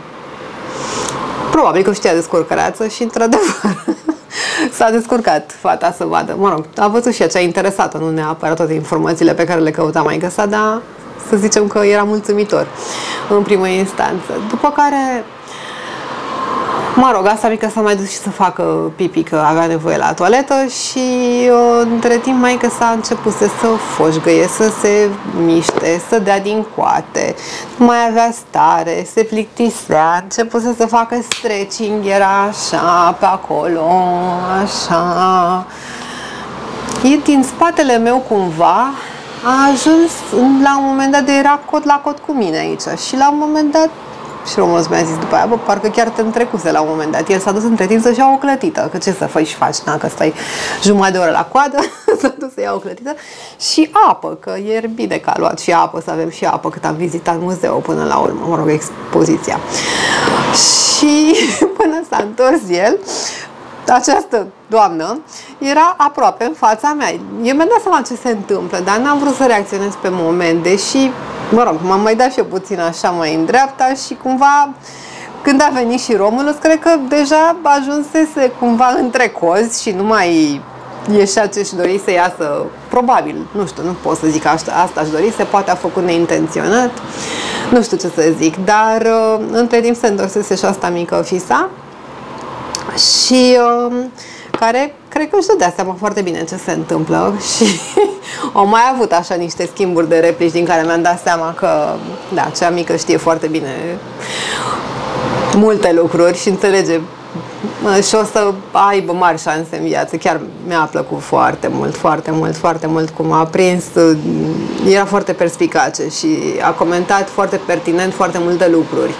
Probabil că știa descurcăreață și într-adevăr s-a descurcat fata să vadă. Mă rog, a văzut și ea ce a interesat nu neapărat toate informațiile pe care le căuta mai găsa, dar să zicem că era mulțumitor în primă instanță. După care Mă rog, asta mică s-a mai dus și să facă pipi, că avea nevoie la toaletă și între timp mai că s-a început să se foșgăie, să se miște, să dea din coate, nu mai avea stare, se plictisea, a început să se facă stretching, era așa, pe acolo, așa. E din spatele meu cumva, a ajuns la un moment dat de era cot la cot cu mine aici și la un moment dat și Romulus mi-a zis după aia, bă, parcă chiar te întrecuse la un moment dat. El s-a dus între timp să-și ia o clătită, că ce să faci și faci, dacă stai jumătate de oră la coadă, s-a dus să ia o clătită și apă, că e bine că a luat și apă, să avem și apă, cât am vizitat muzeul până la urmă, mă rog, expoziția. Și până s-a întors el, această doamnă era aproape în fața mea. Eu mi-am dat seama ce se întâmplă, dar n-am vrut să reacționez pe moment, deși, mă rog, m-am mai dat și eu puțin așa mai în dreapta și cumva când a venit și Romulus, cred că deja ajunsese cumva între cozi și nu mai ieșea ce și dori să iasă, probabil, nu știu, nu pot să zic asta, asta aș dori, se poate a făcut neintenționat, nu știu ce să zic, dar uh, între timp se întorsese și asta mică fisa și uh, care cred că își dădea seama foarte bine ce se întâmplă. Și au mai avut așa niște schimburi de replici din care mi-am dat seama că, da, cea mică știe foarte bine multe lucruri și înțelege și o să aibă mari șanse în viață. Chiar mi-a plăcut foarte mult, foarte mult, foarte mult cum a prins. Era foarte perspicace și a comentat foarte pertinent foarte multe lucruri.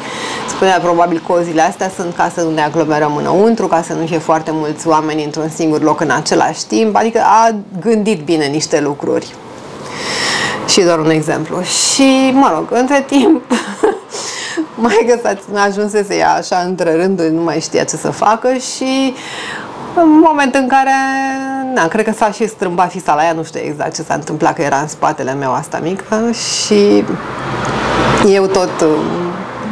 Spunea probabil cozile astea sunt ca să nu ne aglomerăm înăuntru, ca să nu fie foarte mulți oameni într-un singur loc în același timp. Adică a gândit bine niște lucruri. Și doar un exemplu. Și, mă rog, între timp mai găsați, ajunsese ea așa între rânduri, nu mai știa ce să facă și în moment în care, na, cred că s-a și strâmbat fisa la ea, nu știu exact ce s-a întâmplat, că era în spatele meu asta mică și eu tot,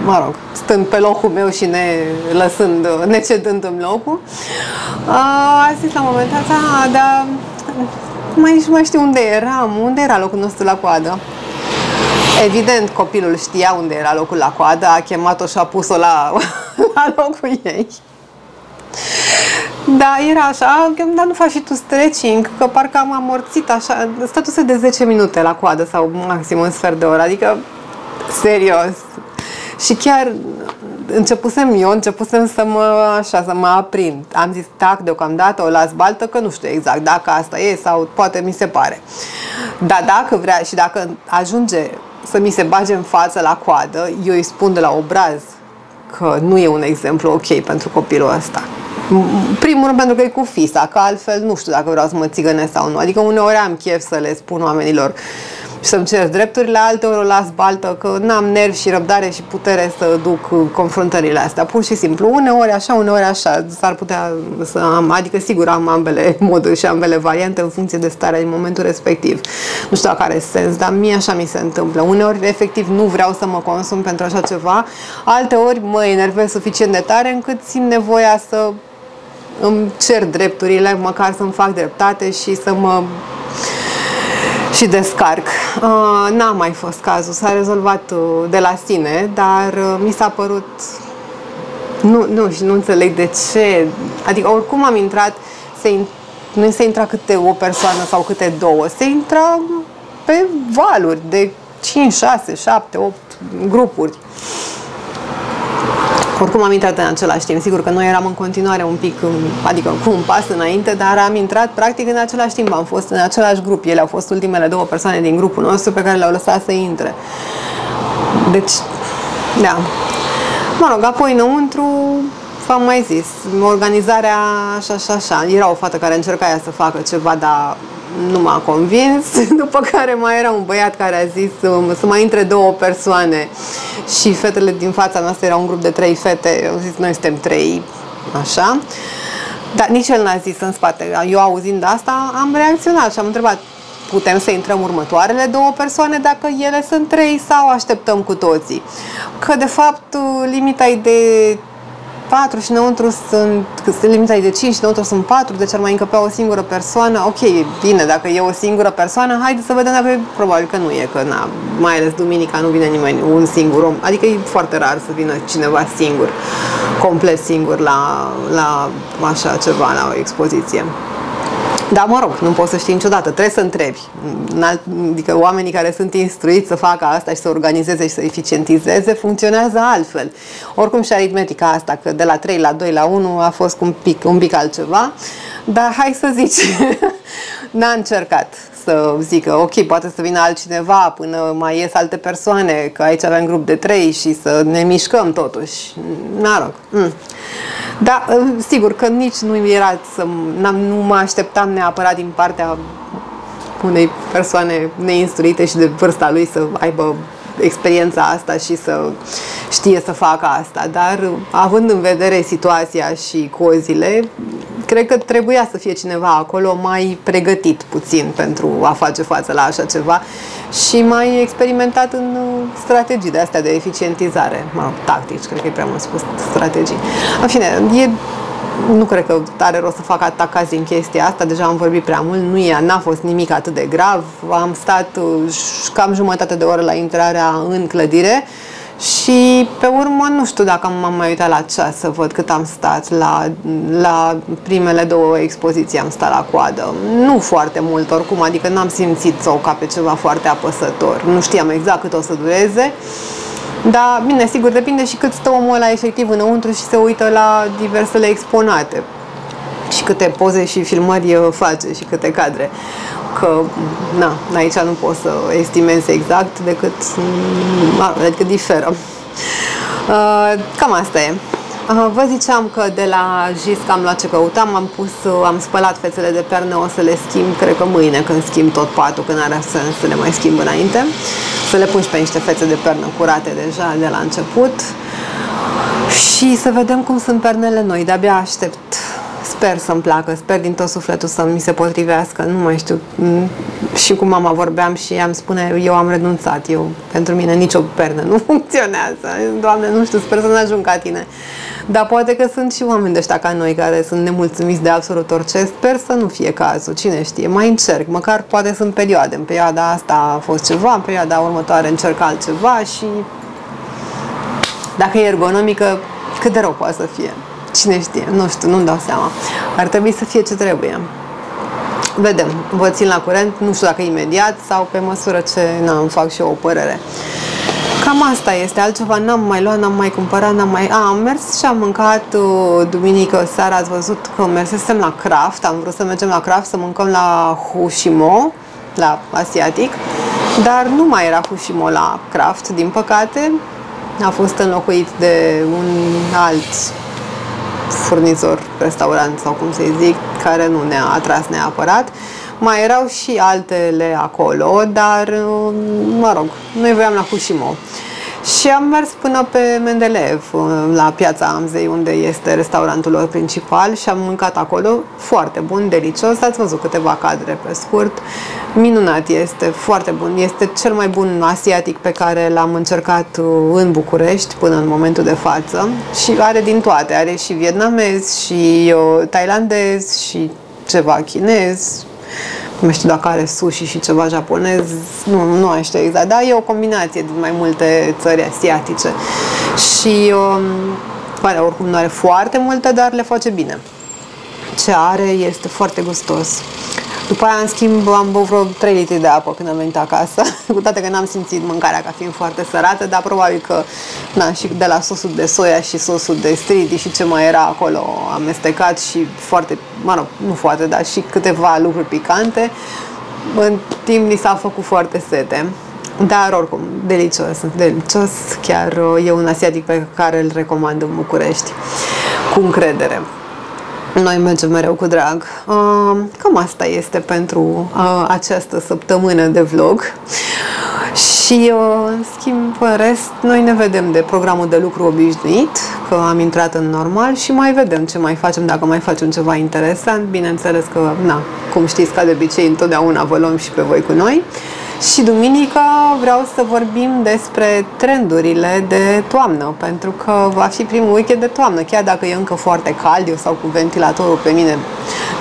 mă rog, stând pe locul meu și ne lăsând, ne cedând-mi locul, a zis la un moment dat, da, dar mai, mai știu unde eram, unde era locul nostru la coadă. Evident, copilul știa unde era locul la coadă, a chemat-o și a pus-o la, la locul ei. Da, era așa, dar nu faci și tu stretching, că parcă am amorțit așa, statuse de 10 minute la coadă sau maxim un sfert de oră, adică serios. Și chiar începusem eu, începusem să mă, așa, să mă aprind. Am zis, tac, deocamdată o las baltă, că nu știu exact dacă asta e sau poate mi se pare. Dar dacă vrea și dacă ajunge să mi se bage în față la coadă, eu îi spun de la obraz că nu e un exemplu ok pentru copilul ăsta. Primul rând pentru că e cu fisa, că altfel nu știu dacă vreau să mă țigănesc sau nu. Adică uneori am chef să le spun oamenilor și să-mi cer drepturile, alteori o las baltă, că n-am nervi și răbdare și putere să duc confruntările astea. Pur și simplu, uneori așa, uneori așa, s-ar putea să am, adică sigur am ambele moduri și ambele variante în funcție de starea din momentul respectiv. Nu știu dacă are sens, dar mie așa mi se întâmplă. Uneori, efectiv, nu vreau să mă consum pentru așa ceva, alteori mă enervez suficient de tare încât simt nevoia să îmi cer drepturile, măcar să-mi fac dreptate și să mă și descarc. Uh, n-a mai fost cazul, s-a rezolvat uh, de la sine, dar uh, mi s-a părut nu, nu, și nu înțeleg de ce. Adică oricum am intrat, se, nu se intra câte o persoană sau câte două, se intra pe valuri de 5, 6, 7, 8 grupuri. Oricum am intrat în același timp. Sigur că noi eram în continuare un pic, adică cu un pas înainte, dar am intrat practic în același timp. Am fost în același grup. Ele au fost ultimele două persoane din grupul nostru pe care le-au lăsat să intre. Deci, da. Mă rog, apoi înăuntru, v-am mai zis, organizarea așa, așa, așa. Era o fată care încerca ea să facă ceva, dar nu m-a convins, după care mai era un băiat care a zis um, să mai intre două persoane și fetele din fața noastră era un grup de trei fete, au zis noi suntem trei, așa. Dar nici el n-a zis în spate. Eu auzind asta am reacționat și am întrebat putem să intrăm următoarele două persoane dacă ele sunt trei sau așteptăm cu toții. Că de fapt limita e de 4 și înăuntru sunt, că limita e de 5 și înăuntru sunt 4, deci ar mai încăpea o singură persoană. Ok, bine, dacă e o singură persoană, haide să vedem dacă e, probabil că nu e, că na, mai ales duminica nu vine nimeni, un singur om. Adică e foarte rar să vină cineva singur, complet singur la, la așa ceva, la o expoziție. Da, mă rog, nu poți să știi niciodată, trebuie să întrebi. Adică oamenii care sunt instruiți să facă asta și să organizeze și să eficientizeze, funcționează altfel. Oricum și aritmetica asta, că de la 3 la 2 la 1 a fost un pic, un pic altceva, dar hai să zici, n-a încercat să zică, ok, poate să vină altcineva până mai ies alte persoane, că aici avem grup de trei și să ne mișcăm totuși. Mă rog. Mm. Da, sigur că nici nu era să, nu mă așteptam neapărat din partea unei persoane neinstruite și de vârsta lui să aibă experiența asta și să știe să facă asta, dar având în vedere situația și cozile, cred că trebuia să fie cineva acolo mai pregătit puțin pentru a face față la așa ceva și mai experimentat în strategii de astea de eficientizare, mă rog, tactici, cred că e prea mult spus strategii. În fine, e nu cred că are rost să fac atacați în chestia asta, deja am vorbit prea mult, nu e, n-a fost nimic atât de grav, am stat uh, cam jumătate de oră la intrarea în clădire și pe urmă nu știu dacă m-am mai uitat la ceas să văd cât am stat la, la primele două expoziții am stat la coadă. Nu foarte mult oricum, adică n-am simțit-o ca pe ceva foarte apăsător. Nu știam exact cât o să dureze. Dar, bine, sigur, depinde și cât stă omul ăla efectiv înăuntru și se uită la diversele exponate și câte poze și filmări uh, face și câte cadre. Că, na, aici nu pot să estimez exact decât, mm, adică diferă. Uh, cam asta e. Uh, vă ziceam că de la JISC am luat ce căutam, am pus, am spălat fețele de perne, o să le schimb, cred că mâine când schimb tot patul, când are sens să le mai schimb înainte să le pun și pe niște fețe de pernă curate deja de la început și să vedem cum sunt pernele noi. De-abia aștept. Sper să-mi placă, sper din tot sufletul să mi se potrivească, nu mai știu. Și cu mama vorbeam și am spune, eu am renunțat, eu, pentru mine nicio pernă nu funcționează. Doamne, nu știu, sper să nu ajung ca tine. Dar poate că sunt și oameni de ăștia ca noi care sunt nemulțumiți de absolut orice. Sper să nu fie cazul, cine știe. Mai încerc, măcar poate sunt perioade. În perioada asta a fost ceva, în perioada următoare încerc altceva și dacă e ergonomică, cât de rău poate să fie. cine știe, nu știu, nu-mi dau seama. Ar trebui să fie ce trebuie. Vedem, vă țin la curent, nu știu dacă imediat sau pe măsură ce na, îmi fac și eu o părere. Cam asta este, altceva n-am mai luat, n-am mai cumpărat, n-am mai... A, am mers și am mâncat uh, duminică seara, ați văzut că mersesem la Craft, am vrut să mergem la Craft să mâncăm la Hushimo, la asiatic, dar nu mai era Hushimo la Craft, din păcate. A fost înlocuit de un alt furnizor, restaurant sau cum să-i zic, care nu ne-a atras neapărat. Mai erau și altele acolo, dar, mă rog, noi voiam la Hushimo. Și am mers până pe Mendeleev, la piața Amzei, unde este restaurantul lor principal și am mâncat acolo, foarte bun, delicios. Ați văzut câteva cadre pe scurt. Minunat este, foarte bun. Este cel mai bun asiatic pe care l-am încercat în București până în momentul de față și are din toate. Are și vietnamez, și uh, tailandez, și ceva chinez, nu știu dacă are sushi și ceva japonez, nu, nu știu exact, dar e o combinație din mai multe țări asiatice. Și um, are, oricum nu are foarte multe, dar le face bine. Ce are este foarte gustos. După aia, în schimb, am băut vreo 3 litri de apă când am venit acasă, cu toate că n-am simțit mâncarea ca fiind foarte sărată, dar probabil că, na, și de la sosul de soia și sosul de stridi și ce mai era acolo amestecat și foarte, mă rog, nu foarte, dar și câteva lucruri picante, în timp ni s-a făcut foarte sete. Dar oricum, delicios, delicios, chiar e un asiatic pe care îl recomand în București, cu încredere. Noi mergem mereu cu drag. Cam asta este pentru această săptămână de vlog. Și, în schimb, în rest, noi ne vedem de programul de lucru obișnuit, că am intrat în normal și mai vedem ce mai facem, dacă mai facem ceva interesant. Bineînțeles că, na, cum știți, ca de obicei, întotdeauna vă luăm și pe voi cu noi. Și duminica vreau să vorbim despre trendurile de toamnă, pentru că va fi primul weekend de toamnă, chiar dacă e încă foarte cald, eu sau cu ventilatorul pe mine,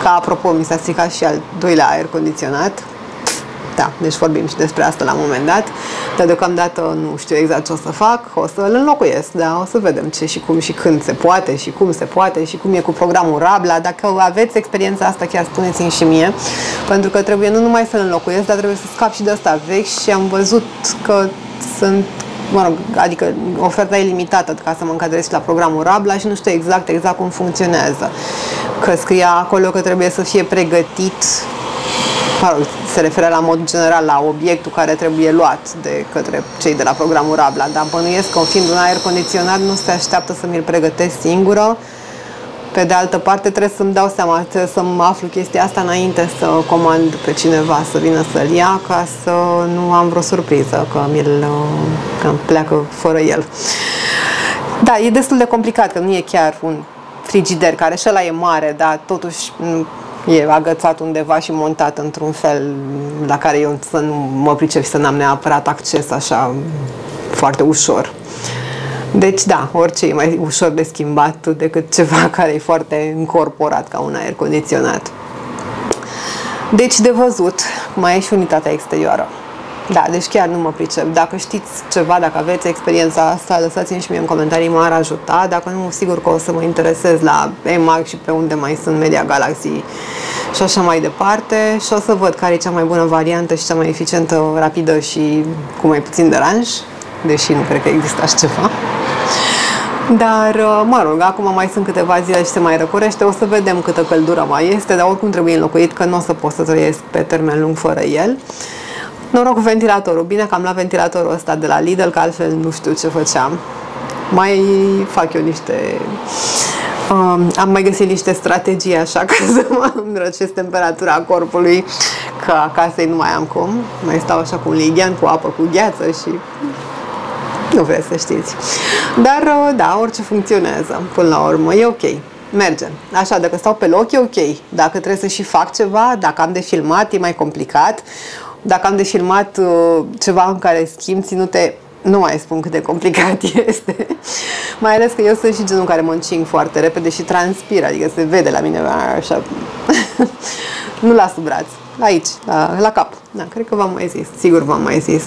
ca apropo, mi s-a stricat și al doilea aer condiționat, da, deci vorbim și despre asta la un moment dat, dar deocamdată nu știu exact ce o să fac, o să-l înlocuiesc, da, o să vedem ce și cum și când se poate și cum se poate și cum e cu programul Rabla. Dacă aveți experiența asta, chiar spuneți-mi și mie, pentru că trebuie nu numai să-l înlocuiesc, dar trebuie să scap și de asta vechi și am văzut că sunt mă rog, adică oferta e limitată ca să mă încadrez la programul Rabla și nu știu exact exact cum funcționează. Că scria acolo că trebuie să fie pregătit se referă la mod general la obiectul care trebuie luat de către cei de la programul Rabla, dar bănuiesc că fiind un aer condiționat nu se așteaptă să mi-l pregătesc singură. Pe de altă parte trebuie să-mi dau seama, trebuie să-mi aflu chestia asta înainte să comand pe cineva să vină să-l ia ca să nu am vreo surpriză că mi-l că pleacă fără el. Da, e destul de complicat, că nu e chiar un frigider, care și ăla e mare, dar totuși e agățat undeva și montat într-un fel la care eu să nu mă pricep și să n-am neapărat acces așa foarte ușor. Deci da, orice e mai ușor de schimbat decât ceva care e foarte încorporat ca un aer condiționat. Deci de văzut, mai e și unitatea exterioară. Da, deci chiar nu mă pricep. Dacă știți ceva, dacă aveți experiența asta, lăsați-mi și mie în comentarii, m-ar ajuta. Dacă nu, sigur că o să mă interesez la EMAG și pe unde mai sunt Media Galaxy și așa mai departe și o să văd care e cea mai bună variantă și cea mai eficientă, rapidă și cu mai puțin deranj, deși nu cred că există așa ceva. Dar, mă rog, acum mai sunt câteva zile și se mai răcorește, o să vedem câtă căldură mai este, dar oricum trebuie înlocuit, că nu o să pot să trăiesc pe termen lung fără el. Noroc cu ventilatorul. Bine că am luat ventilatorul ăsta de la Lidl, că altfel nu știu ce făceam. Mai fac eu niște... Uh, am mai găsit niște strategii așa ca să mă înrăcesc temperatura corpului, că acasă nu mai am cum. Mai stau așa cu un lighean, cu apă, cu gheață și nu vreți să știți. Dar, uh, da, orice funcționează până la urmă. E ok. Merge. Așa, dacă stau pe loc, e ok. Dacă trebuie să și fac ceva, dacă am de filmat, e mai complicat dacă am de filmat uh, ceva în care schimb ținute, nu mai spun cât de complicat este. mai ales că eu sunt și genul care mă încing foarte repede și transpir, adică se vede la mine așa. nu la sub braț, aici, la, la cap. Da, cred că v-am mai zis, sigur v-am mai zis.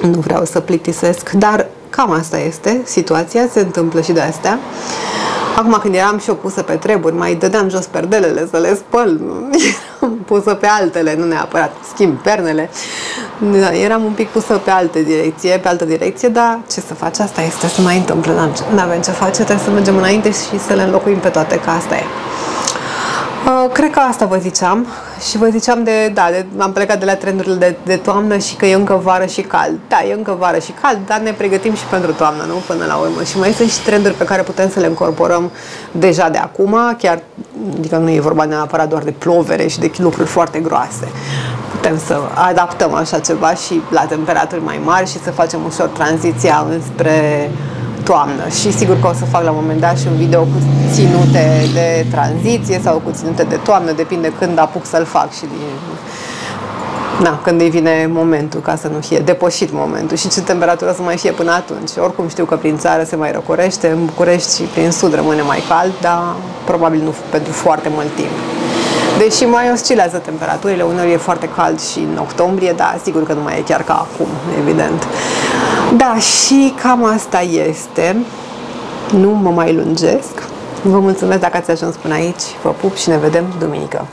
Nu vreau să plictisesc, dar cam asta este situația, se întâmplă și de astea. Acum când eram și eu pusă pe treburi, mai dădeam jos perdelele să le spăl, eram pusă pe altele, nu neapărat schimb pernele. Da, eram un pic pusă pe altă direcție, pe altă direcție, dar ce să faci, asta este, să mai întâmplă, nu avem ce face, trebuie să mergem înainte și să le înlocuim pe toate, că asta e. Uh, cred că asta vă ziceam și vă ziceam de, da, de, am plecat de la trendurile de, de toamnă și că e încă vară și cald. Da, e încă vară și cald, dar ne pregătim și pentru toamnă, nu? Până la urmă. Și mai sunt și trenduri pe care putem să le incorporăm deja de acum, chiar, adică nu e vorba neapărat doar de plovere și de lucruri foarte groase. Putem să adaptăm așa ceva și la temperaturi mai mari și să facem ușor tranziția înspre toamnă și sigur că o să fac la un moment dat și un video cu ținute de tranziție sau cu ținute de toamnă, depinde când apuc să-l fac și din, na, când îi vine momentul ca să nu fie depășit momentul și ce temperatură să mai fie până atunci. Oricum știu că prin țară se mai răcorește, în București și prin sud rămâne mai cald, dar probabil nu pentru foarte mult timp. Deși mai oscilează temperaturile, uneori e foarte cald și în octombrie, dar sigur că nu mai e chiar ca acum, evident. Da, și cam asta este. Nu mă mai lungesc. Vă mulțumesc dacă ați ajuns până aici. Vă pup și ne vedem duminică.